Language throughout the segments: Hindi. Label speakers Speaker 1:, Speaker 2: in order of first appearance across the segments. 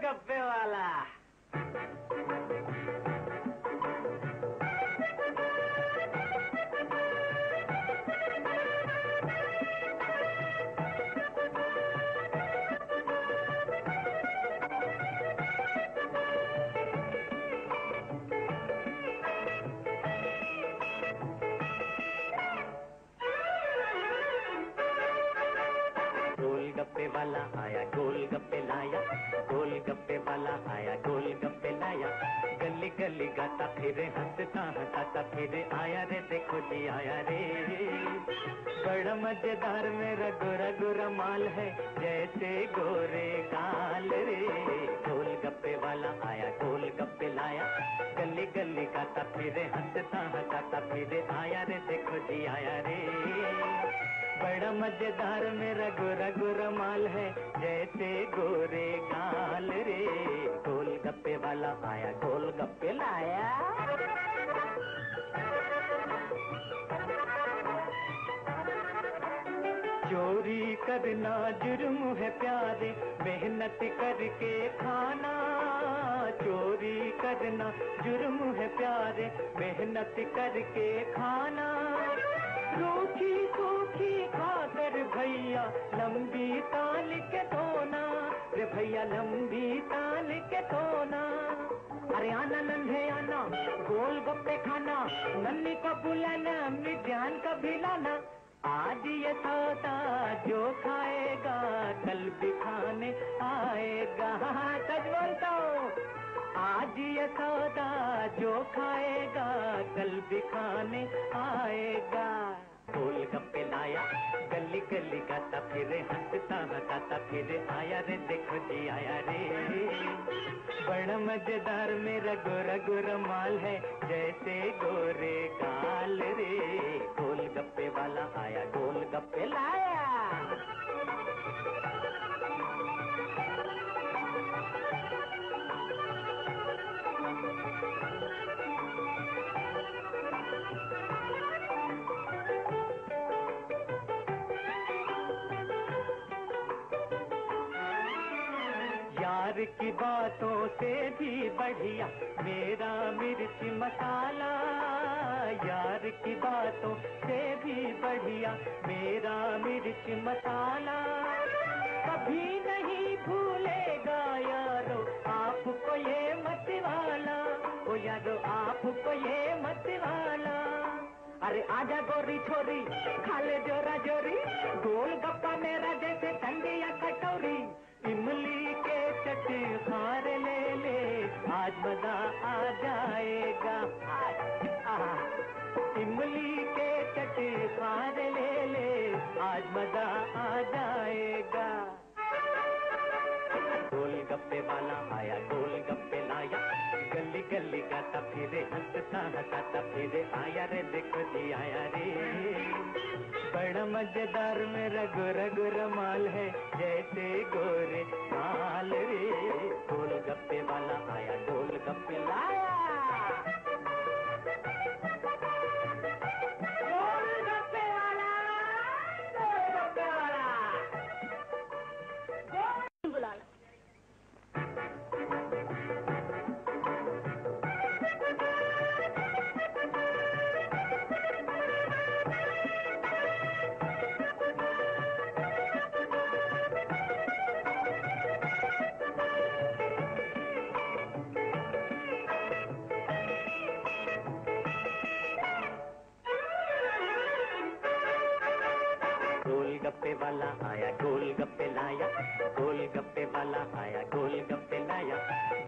Speaker 1: Gabriela. गोलगप्पे वाला आया, गोलगप्पे लाया, गोलगप्पे वाला आया, गोलगप्पे लाया। गली गली गाता फिरे, हंसता हंसाता फिरे, आया रे देखो जी, आया रे। बड़ा मज़ेदार मेरा गोरा गोरा माल है, जैसे गोरे गाल रे। गोलगप्पे वाला आया, गोलगप्पे लाया। गली गली गाता फिरे, हंसता हंसाता फिरे, आया रे देखो जी, आया रे। बड़ा मज़ेदार मेरा गोरा गोरा माल है, जैसे गोरे गाल रे। गोल गप्पे वाला आया गोल गप्पे लाया। चोरी करना जुर्म है प्यारे, मेहनत करके खाना। चोरी करना जुर्म है प्यारे, मेहनत करके खाना। रूखी सूखी भैया लंबी ताल के धोना अरे आना नन्हे आना, गोल गप्पे खाना नन्नी का बुलाना ध्यान का भिलाना। आज ये सौदा जो खाएगा, कल भी खाने आएगा। सच बोलता हूँ। आज ये सौदा जो खाएगा, कल भी खाने आएगा। गोल गप्पे लाया, गली गली गाता फिर फिर आया रे, देखो जी आया रे। बड़ा मज़ेदार मेरा गोरा गोरा माल है, जैसे गोरे काल रे। गोल गप्पे वाला आया गोल गप्पे लाया। यार की बातों से भी बढ़िया। मेरा मिर्च मसाला यार की बातों से भी बढ़िया। मेरा मिर्च मसाला कभी नहीं भूलेगा यारो, आपको ये मत वाला। ओ यारो, आपको ये मत वाला। अरे आजा गोरी छोरी, खा ले जोरा जोरी गोल गप्पा मेरा जैसे ठंडी या कटोरी। इमली आज मज़ा आ जाएगा। आज, इमली के चट खार ले ले आज मज़ा आ जाएगा। गोल गप्पे वाला आया गोल गप्पे लाया। गली गली गाता फिरे हंसता हंसाता फिरे आया। रे देखो जी आया रे। बड़ा मज़ेदार मेरा गोरा गोरा माल है जैसे गोरे माल रे। गोल गप्पे वाला गोल गप्पे वाला आया गोल गप्पे लाया गोल गप्पे वाला आया गोल गप्पे लाया।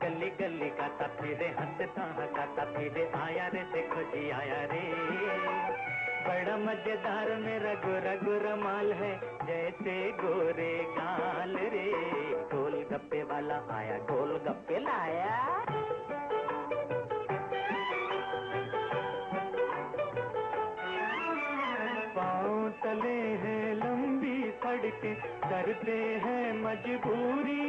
Speaker 1: गली गली गाता फिरे हंसता हंसाता, फिरे आया रे, देखो जी आया रे। बड़ा मज़ेदार मेरा गोरा गोरा माल है, जैसे गोरे गाल रे। गोल गप्पे वाला आया गोल गप्पे लाया। पाँव तले हैं लंबी सड़कें करते हैं मजबूरी।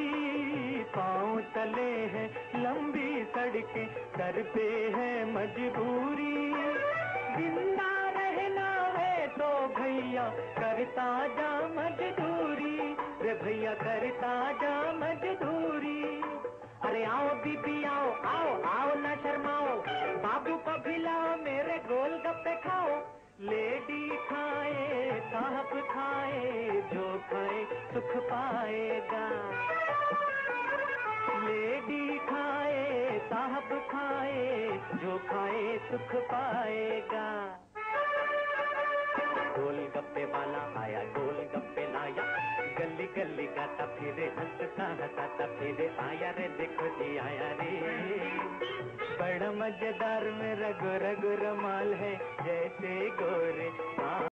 Speaker 1: पाँव तले हैं लंबी सड़कें करते हैं मजबूरी। ज़िंदा रहना है तो भैया, करता जा मजदूरी। रे भैया, करता जा मजदूरी। अरे आओ बीबी, आओ आओ आओ ना शर्माओ। बाबू को भिलाओ मेरे गोल गप्पे खाओ। सुख पाएगा। लेडी खाए, साहब खाए, जो खाए सुख पाएगा। गोल गप्पे वाला आया गोल गप्पे लाया। गली गली गाता फिरे हंसता हंसाता फिरे आया रे, देखो जी आया रे। बड़ा मज़ेदार मेरा गोरा गोरा माल है, जैसे गोरे